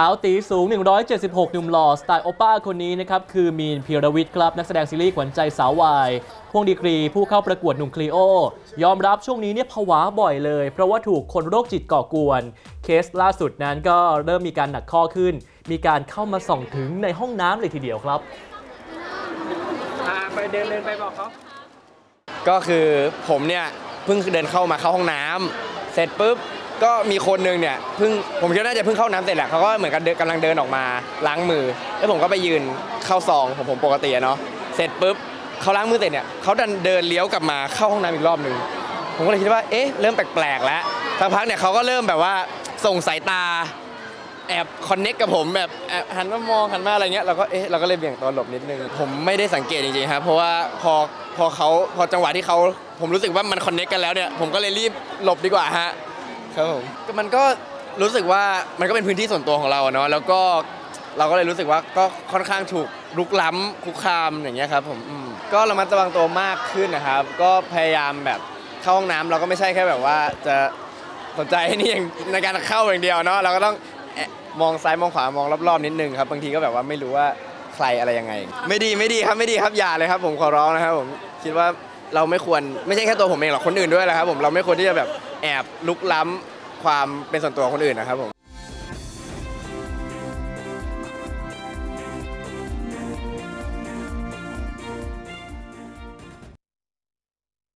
ขาวตีสูง 176 หนุ่มหล่อสไตล์โอป้าคนนี้นะครับ คือมีนพีรวิทย์ครับ นักแสดงซีรีส์ขวัญใจสาววายพวงดีกรีผู้เข้าประกวดหนุ่มคลีโอ ยอมรับช่วงนี้เนี่ยผวาบ่อยเลย เพราะว่าถูกคนโรคจิตก่อกวน เคสล่าสุดนั้นก็เริ่มมีการหนักข้อขึ้น มีการเข้ามาส่องถึงในห้องน้ำเลยทีเดียวครับอ่าไปเดินเดินไปบอกเขาก็คือผมเนี่ยเพิ่งเดินเข้ามาเข้าห้องน้ำเสร็จปุ๊บ ก็มีคนนึงเนี่ยเพิ่งผมคิดว่าน่าจะเพิ่งเข้าน้ำเสร็จแหละเขาก็เหมือนกันเดินกำลังเดินออกมาล้างมือ แล้วผมก็ไปยืนเข้าซองของผมปกติอะเนาะเสร็จปุ๊บเขาล้างมือเสร็จเนี่ยเขาดันเดินเลี้ยวกลับมาเข้าห้องน้ำอีกรอบหนึ่งผมก็เลยคิดว่าเอ๊ะเริ่มแปลกๆแล้วสักพักเนี่ยเขาก็เริ่มแบบว่าส่งสายตาแอบคอนเน็กกับผมแบบแอบหันมามองหันมาอะไรเงี้ยเราก็เอ๊ะเราก็เลยเบี่ยงตัวหลบนิดนึง ผมไม่ได้สังเกตจริงๆครับเพราะว่าพอพอเขาพอจังหวะที่เขาผมรู้สึกว่ามันคอนเน็กกันแล้วเนี่ยผมก็เลยรีบหลบดีกว่าฮะ ครับผมก็มันก็รู้สึกว่ามันก็เป็นพื้นที่ส่วนตัวของเราอะเนาะแล้วก็เราก็เลยรู้สึกว่าก็ค่อนข้างถูกลุกล้ำคุกคามอย่างเงี้ยครับผมอืมก็ระมัดระวังตัวมากขึ้นนะครับ ก็พยายามแบบเข้าห้องน้ำเราก็ไม่ใช่แค่แบบว่าจะสนใจนี่อย่างในการเข้าอย่างเดียวเนาะเราก็ต้องแอะมองซ้ายมองขวามองรอบๆนิดนึงครับบางทีก็แบบว่าไม่รู้ว่าใครอะไรยังไง ไม่ดีไม่ดีครับไม่ดีครับอย่าเลยครับ ผมขอร้องนะครับผมคิดว่าเราไม่ควรไม่ใช่แค่ตัวผมเองหรอกคนอื่นด้วยแหละครับผมเราไม่ควรที่จะแบบแอบลุกล้ำ ความเป็นส่วนตัวของคนอื่นนะครับผม